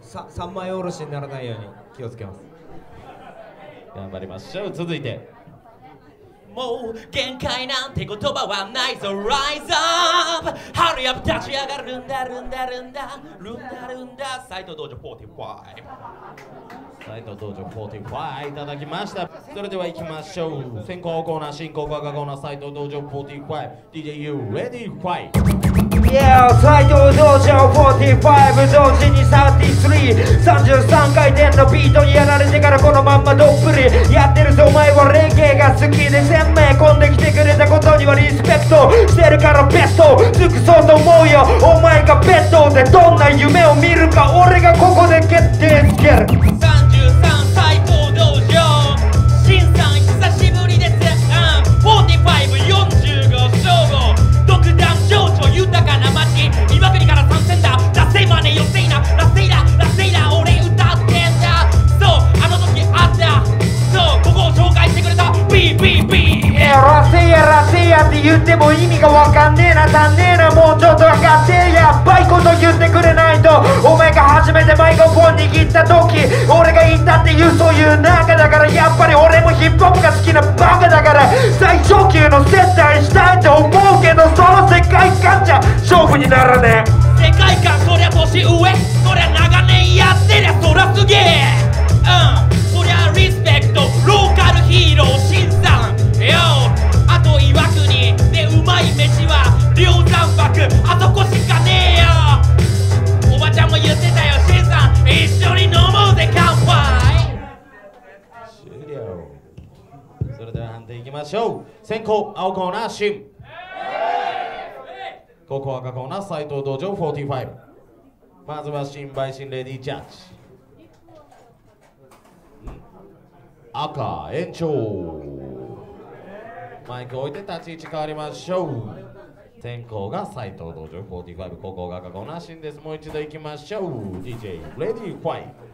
さ三枚おろしにならないように気をつけます。頑張りましょう。続いて。もう限界なんて言葉はないぞ Rise up 春や立ち上がるんだるんだるんだるんだるんだ。斎藤道場45斉藤道場45いただきました。それでは行きましょう。先行コーナー進行赤コーナー斉藤道場 45DJU Ready Fight Yeah 斎藤道場45同時に3333回転のビートにやられてからこのまんまどっぷりやってるぞお前はレゲエが好きで鮮明込んできてくれたことにはリスペクトしてるからベスト尽くそうと思うよお前がベッドでどんな夢を見るか俺がここで決定づけるやって言っても意味がわかんねえな足んねえなもうちょっと分かってやばいこと言ってくれないとお前が初めてマイクロフォン握った時俺が言ったっていうそういう中だからやっぱり俺もヒップホップが好きなバカだから最上級の接待したいとそれでは判定いきましょう。先行青コーナー新後攻赤コーナー斉藤道場45まずは新売新レディージャッジ。赤延長。マイク置いて立ち位置変わりましょう。先行が斉藤道場45後攻が赤コーナー新です。もう一度いきましょう。DJ レディーファイ逆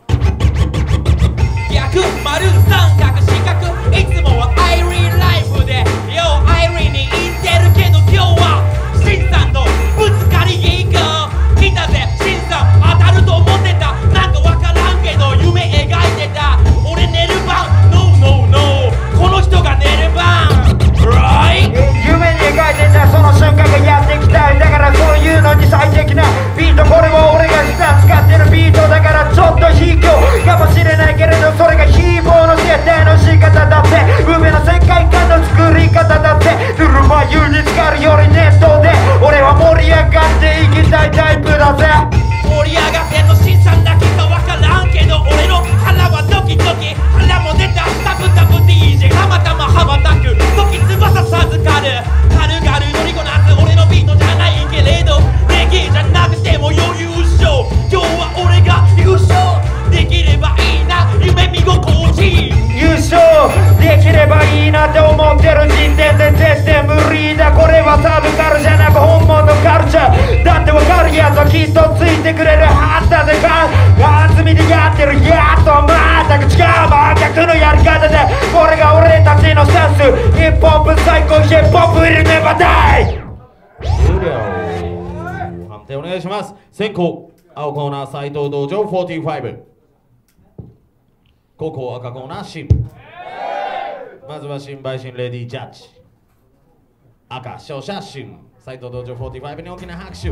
が俺たちのセンス。ヒップホップ最高。ヒップホップいるねばだい終了。判定お願いします。先行青コーナー斉藤道場。45後攻赤コーナー新まずは新売新レディージャッジ。赤勝者新斉藤道場45に大きな拍手。